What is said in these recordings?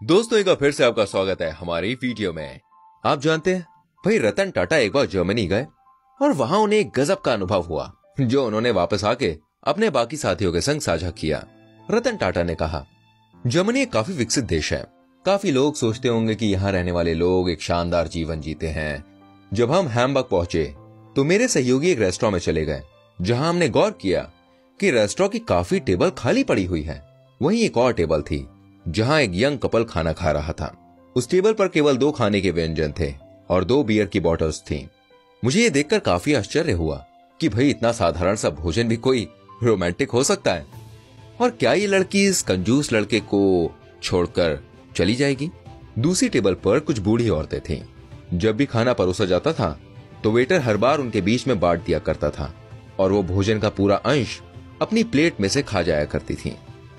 दोस्तों, एक बार फिर से आपका स्वागत है हमारी वीडियो में। आप जानते हैं, भाई, रतन टाटा एक बार जर्मनी गए और वहाँ उन्हें एक गजब का अनुभव हुआ, जो उन्होंने वापस आके अपने बाकी साथियों के संग साझा किया। रतन टाटा ने कहा, जर्मनी एक काफ़ी विकसित देश है। काफ़ी लोग सोचते होंगे कि यहाँ रहने वाले लोग एक शानदार जीवन जीते हैं। जब हम हैमबर्ग पहुँचे तो मेरे सहयोगी एक रेस्टोरेंट में चले गए, जहाँ हमने गौर किया कि रेस्टोरेंट की काफ़ी टेबल खाली पड़ी हुई है। वहीं एक और टेबल थी जहाँ एक यंग कपल खाना खा रहा था। उस टेबल पर केवल दो खाने के व्यंजन थे और दो बियर की बॉटल्स थीं। मुझे ये देखकर काफ़ी आश्चर्य हुआ कि भाई, इतना साधारण सा भोजन भी कोई रोमांटिक हो सकता है। और क्या ये लड़की इस कंजूस लड़के को छोड़कर चली जाएगी? दूसरी टेबल पर कुछ बूढ़ी औरतें थीं। जब भी खाना परोसा जाता था तो वेटर हर बार उनके बीच में बांट दिया करता था और वो भोजन का पूरा अंश अपनी प्लेट में से खा जाया करती थी।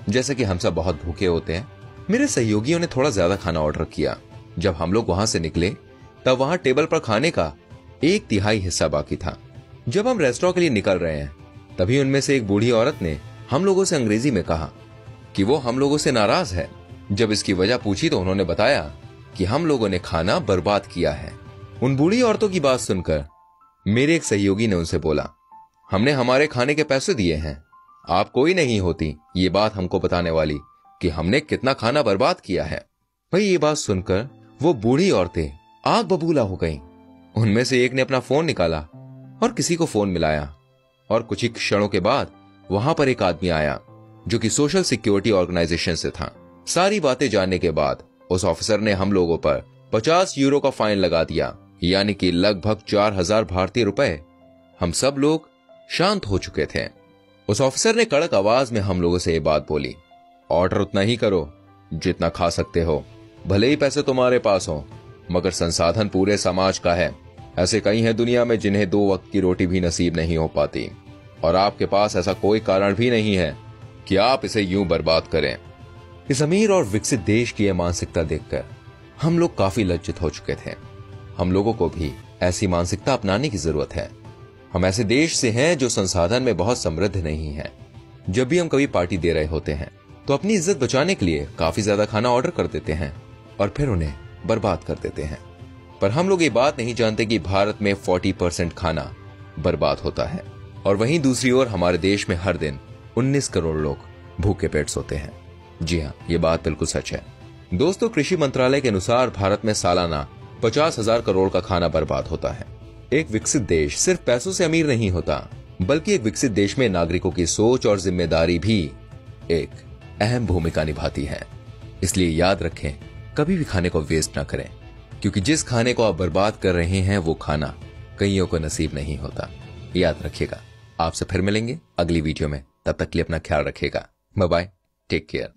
जैसे कि हम सब बहुत भूखे होते हैं। मेरे सहयोगियों ने थोड़ा ज़्यादा खाना ऑर्डर किया। जब हम लोग वहाँ से निकले, तब वहाँ टेबल पर खाने का एक तिहाई हिस्सा बाकी था। जब हम रेस्टोरेंट के लिए निकल रहे हैं, तभी उनमें से एक बूढ़ी औरत ने हम लोगों से अंग्रेज़ी में कहा कि वो हम लोगों से नाराज़ है। जब इसकी वजह पूछी तो उन्होंने बताया कि हम लोगों ने खाना बर्बाद किया है। उन बूढ़ी औरतों की बात सुनकर मेरे एक सहयोगी ने उनसे बोला, हमने हमारे खाने के पैसे दिए हैं। आप कोई नहीं होती, ये बात हमको बताने वाली। कि हमने कितना खाना बर्बाद किया है। भाई, ये बात सुनकर वो बूढ़ी औरतें आग बबूला हो गईं। उनमें से एक ने अपना फ़ोन निकाला और किसी को फ़ोन मिलाया। और कुछ ही क्षणों के बाद वहाँ पर एक आदमी आया, जो कि सोशल सिक्योरिटी ऑर्गेनाइजेशन से था। सारी बातें जानने के बाद उस ऑफिसर ने हम लोगों पर 50 यूरो का फाइन लगा दिया, यानी कि लगभग चार हज़ार भारतीय रुपए। हम सब लोग शांत हो चुके थे। उस ऑफिसर ने कड़क आवाज़ में हम लोगों से ये बात बोली ऑर्डर उतना ही करो, जितना खा सकते हो। भले ही पैसे तुम्हारे पास हो, मगर संसाधन पूरे समाज का है। ऐसे कई हैं दुनिया में जिन्हें दो वक्त की रोटी भी नसीब नहीं हो पाती। और आपके पास ऐसा कोई कारण भी नहीं है कि आप इसे यूँ बर्बाद करें। इस अमीर और विकसित देश की यह मानसिकता देखकर हम लोग काफ़ी लज्जित हो चुके थे। हम लोगों को भी ऐसी मानसिकता अपनाने की ज़रूरत है। हम ऐसे देश से हैं जो संसाधन में बहुत समृद्ध नहीं है। जब भी हम कभी पार्टी दे रहे होते हैं तो अपनी इज़्ज़त बचाने के लिए काफ़ी ज़्यादा खाना ऑर्डर कर देते हैं और फिर उन्हें बर्बाद कर देते हैं। पर हम लोग ये बात नहीं जानते कि भारत में 40 परसेंट खाना बर्बाद होता है और वहीं दूसरी ओर हमारे देश में हर दिन 19 करोड़ लोग भूखे पेट सोते हैं। जी हाँ ये बात बिल्कुल सच है। दोस्तों, कृषि मंत्रालय के अनुसार भारत में सालाना पचास हज़ार करोड़ का खाना बर्बाद होता है। एक विकसित देश सिर्फ़ पैसों से अमीर नहीं होता, बल्कि एक विकसित देश में नागरिकों की सोच और ज़िम्मेदारी भी एक अहम भूमिका निभाती है। इसलिए याद रखें, कभी भी खाने को वेस्ट ना करें, क्योंकि जिस खाने को आप बर्बाद कर रहे हैं, वो खाना कईयों को नसीब नहीं होता। याद रखिएगा। आपसे फिर मिलेंगे अगली वीडियो में। तब तक के लिए अपना ख्याल रखिएगा। Bye take care